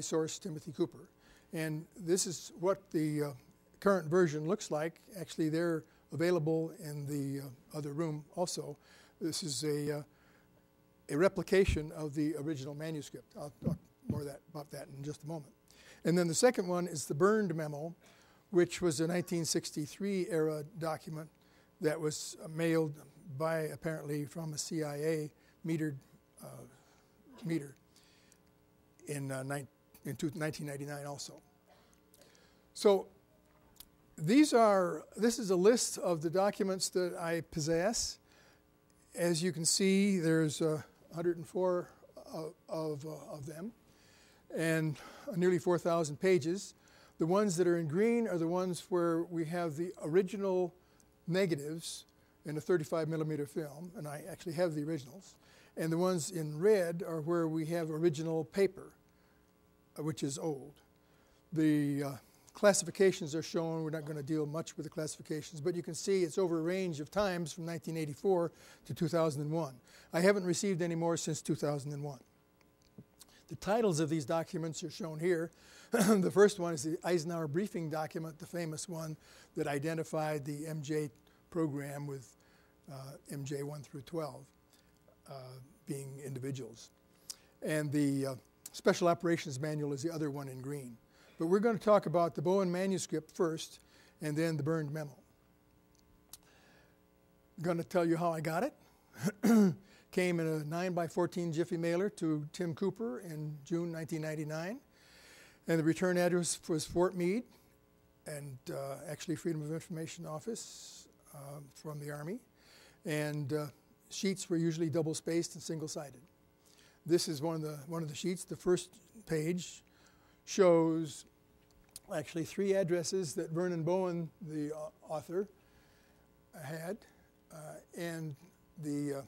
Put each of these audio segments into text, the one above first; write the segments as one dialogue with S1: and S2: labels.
S1: source Timothy Cooper. And this is what the uh, current version looks like. Actually, they're available in the uh, other room also. This is a, uh, a replication of the original manuscript. I'll talk more that, about that in just a moment. And then the second one is the burned memo, which was a 1963 era document that was mailed by apparently from a CIA metered uh, meter in, uh, in 1999 also. So these are, this is a list of the documents that I possess. As you can see, there's uh, 104 of, of, uh, of them and nearly 4,000 pages. The ones that are in green are the ones where we have the original negatives in a 35 millimeter film, and I actually have the originals. And the ones in red are where we have original paper, uh, which is old. The uh, classifications are shown. We're not going to deal much with the classifications, but you can see it's over a range of times from 1984 to 2001. I haven't received any more since 2001. The titles of these documents are shown here. the first one is the Eisenhower briefing document, the famous one that identified the MJ program with uh, MJ 1 through 12 uh, being individuals. And the uh, Special Operations Manual is the other one in green. But we're going to talk about the Bowen manuscript first and then the burned memo. I'm going to tell you how I got it. Came in a 9 by 14 Jiffy mailer to Tim Cooper in June 1999. And the return address was Fort Meade and uh, actually Freedom of Information Office uh, from the Army. And uh, sheets were usually double spaced and single sided. This is one of, the, one of the sheets. The first page shows actually three addresses that Vernon Bowen, the uh, author, had. Uh, and the, uh,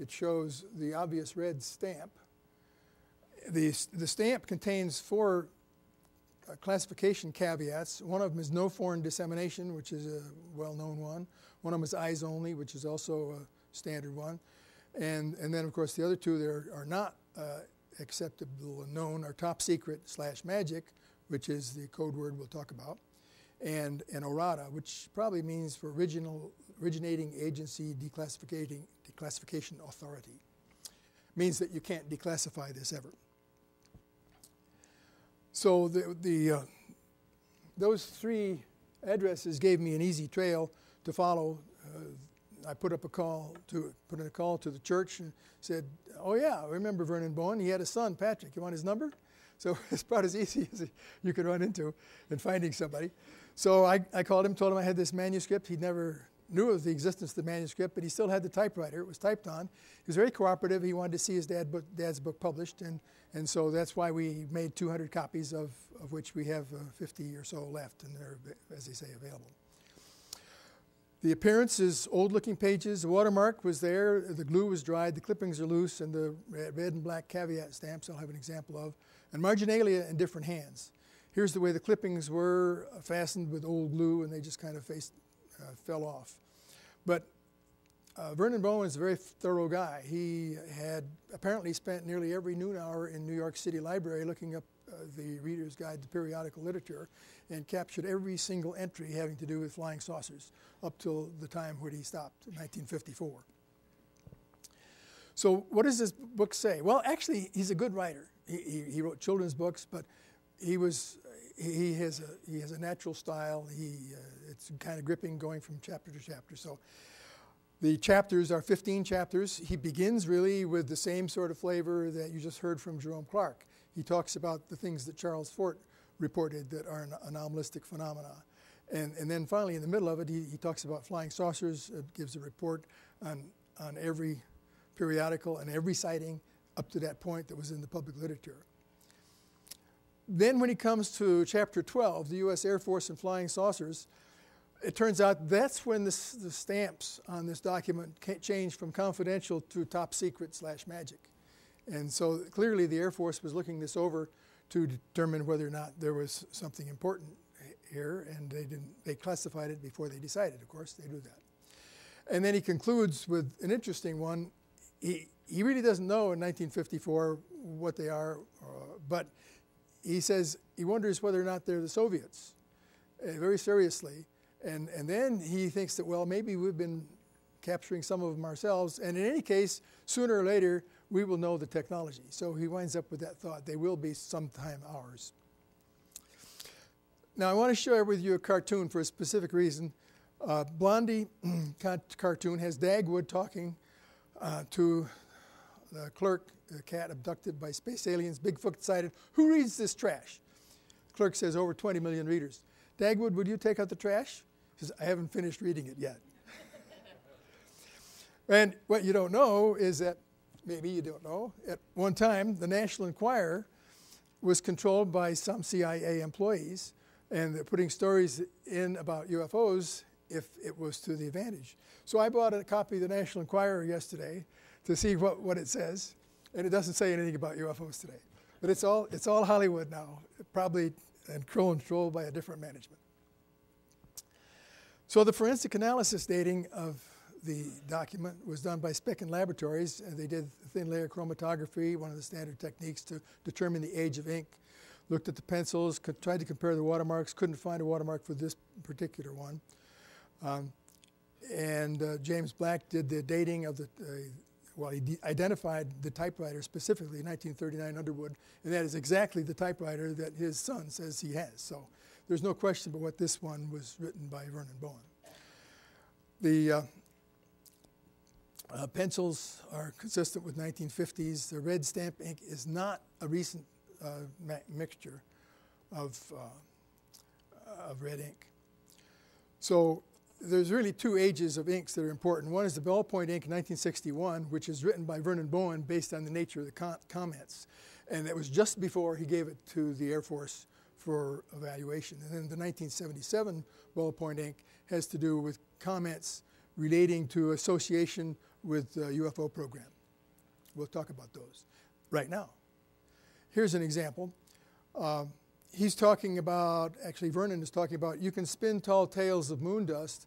S1: it shows the obvious red stamp. The, the stamp contains four uh, classification caveats. One of them is no foreign dissemination, which is a well known one. One of them is eyes only, which is also a standard one. And, and then, of course, the other two there are not uh, acceptable and known are top secret slash magic, which is the code word we'll talk about, and an errata, which probably means for original, originating agency declassification, declassification authority. Means that you can't declassify this ever. So the, the, uh, those three addresses gave me an easy trail to follow. Uh, I put up a call to put in a call to the church and said, "Oh yeah, I remember Vernon Bowen. He had a son, Patrick. You want his number?" So it's about as easy as you could run into in finding somebody. So I, I called him, told him I had this manuscript. He'd never knew of the existence of the manuscript, but he still had the typewriter. It was typed on. He was very cooperative. He wanted to see his dad book, dad's book published, and, and so that's why we made 200 copies, of, of which we have uh, 50 or so left, and they're, as they say, available. The appearance is old-looking pages. The watermark was there. The glue was dried. The clippings are loose, and the red and black caveat stamps I'll have an example of. And marginalia in different hands. Here's the way the clippings were fastened with old glue, and they just kind of faced, uh, fell off. But uh, Vernon Bowen is a very thorough guy. He had apparently spent nearly every noon hour in New York City Library looking up the Reader's Guide to Periodical Literature and captured every single entry having to do with flying saucers up till the time when he stopped in 1954. So, what does this book say? Well, actually, he's a good writer. He, he, he wrote children's books, but he was he has a he has a natural style. He uh, it's kind of gripping, going from chapter to chapter. So the chapters are 15 chapters. He begins really with the same sort of flavor that you just heard from Jerome Clark. He talks about the things that Charles Fort reported that are anomalistic phenomena. And, and then finally, in the middle of it, he, he talks about flying saucers, it gives a report on, on every periodical and every sighting up to that point that was in the public literature. Then, when he comes to chapter 12, the U.S. Air Force and flying saucers, it turns out that's when the, the stamps on this document changed from confidential to top secret slash magic. And so clearly the Air Force was looking this over to determine whether or not there was something important here, and they didn't. They classified it before they decided. Of course, they do that. And then he concludes with an interesting one. He he really doesn't know in 1954 what they are, uh, but he says he wonders whether or not they're the Soviets, uh, very seriously. And, and then he thinks that, well, maybe we've been capturing some of them ourselves. And in any case, sooner or later, we will know the technology. So he winds up with that thought they will be sometime ours. Now, I want to share with you a cartoon for a specific reason. Uh, Blondie cartoon has Dagwood talking uh, to the clerk, the cat abducted by space aliens, Bigfoot sighted. Who reads this trash? The clerk says, over 20 million readers. Dagwood, would you take out the trash? He says, I haven't finished reading it yet. and what you don't know is that, maybe you don't know, at one time, the National Enquirer was controlled by some CIA employees, and they're putting stories in about UFOs if it was to the advantage. So I bought a copy of the National Enquirer yesterday to see what, what it says, and it doesn't say anything about UFOs today. But it's all, it's all Hollywood now, probably and controlled by a different management. So the forensic analysis dating of the document was done by Speckin Laboratories. And they did thin layer chromatography, one of the standard techniques to determine the age of ink. Looked at the pencils, tried to compare the watermarks, couldn't find a watermark for this particular one. Um, and uh, James Black did the dating of the, uh, well, he identified the typewriter specifically, 1939 Underwood, and that is exactly the typewriter that his son says he has. So there's no question but what this one was written by Vernon Bowen. The uh, uh, pencils are consistent with 1950s. The red stamp ink is not a recent uh, mixture of, uh, of red ink. So there's really two ages of inks that are important. One is the ballpoint ink 1961, which is written by Vernon Bowen based on the nature of the com comments. And it was just before he gave it to the Air Force for evaluation. And then the 1977 ballpoint ink has to do with comments relating to association with the UFO program. We'll talk about those right now. Here's an example. Uh, he's talking about, actually, Vernon is talking about, you can spin tall tales of moon dust,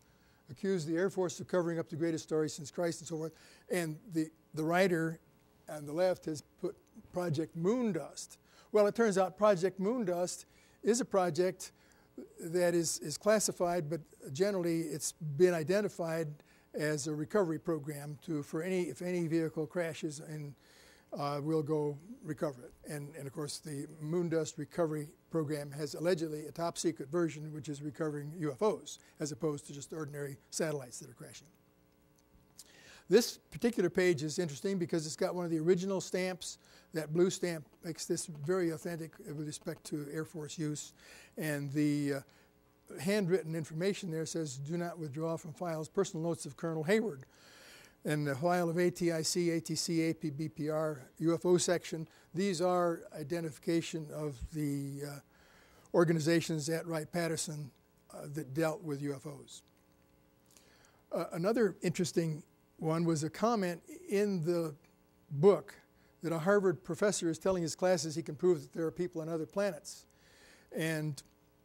S1: accuse the Air Force of covering up the greatest story since Christ and so forth. And the, the writer on the left has put Project Moondust. Well, it turns out Project Moondust is a project that is, is classified, but generally it's been identified as a recovery program to, for any, if any vehicle crashes and uh, we'll go recover it. And, and of course, the Moondust Recovery Program has allegedly a top secret version which is recovering UFOs as opposed to just ordinary satellites that are crashing. This particular page is interesting because it's got one of the original stamps. That blue stamp makes this very authentic with respect to Air Force use. And the uh, handwritten information there says, do not withdraw from files personal notes of Colonel Hayward. And the file of ATIC, ATC, APBPR, UFO section, these are identification of the uh, organizations at Wright-Patterson uh, that dealt with UFOs. Uh, another interesting one was a comment in the book that a Harvard professor is telling his classes he can prove that there are people on other planets. And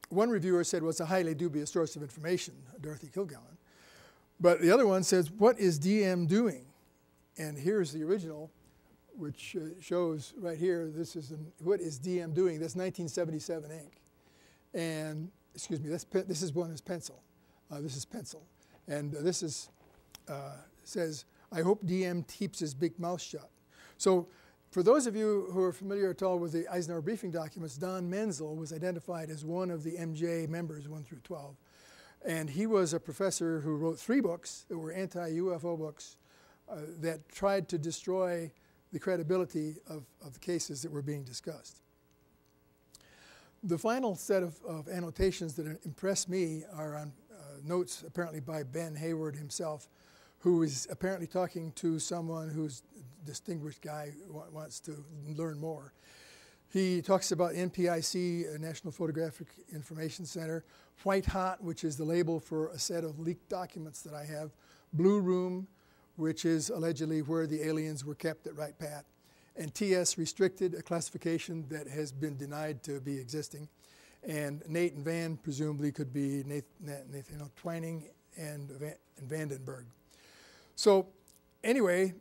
S1: one reviewer said, well, it's a highly dubious source of information, Dorothy Kilgallen. But the other one says, what is DM doing? And here's the original, which uh, shows right here, this is, an, what is DM doing? That's 1977 ink. And, excuse me, this is one is pencil. Uh, this is pencil. And uh, this is uh, says, I hope DM keeps his big mouth shut. So for those of you who are familiar at all with the Eisenhower briefing documents, Don Menzel was identified as one of the MJ members, 1 through 12. And he was a professor who wrote three books that were anti-UFO books uh, that tried to destroy the credibility of, of the cases that were being discussed. The final set of, of annotations that impressed me are on uh, notes apparently by Ben Hayward himself who is apparently talking to someone who's distinguished guy wants to learn more. He talks about NPIC, uh, National Photographic Information Center, White Hot, which is the label for a set of leaked documents that I have, Blue Room, which is allegedly where the aliens were kept at Wright Pat, and TS Restricted, a classification that has been denied to be existing. And Nate and Van presumably could be Nathan, Twining and, Van, and Vandenberg. So anyway,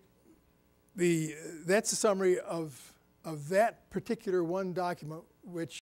S1: the, that's a summary of, of that particular one document which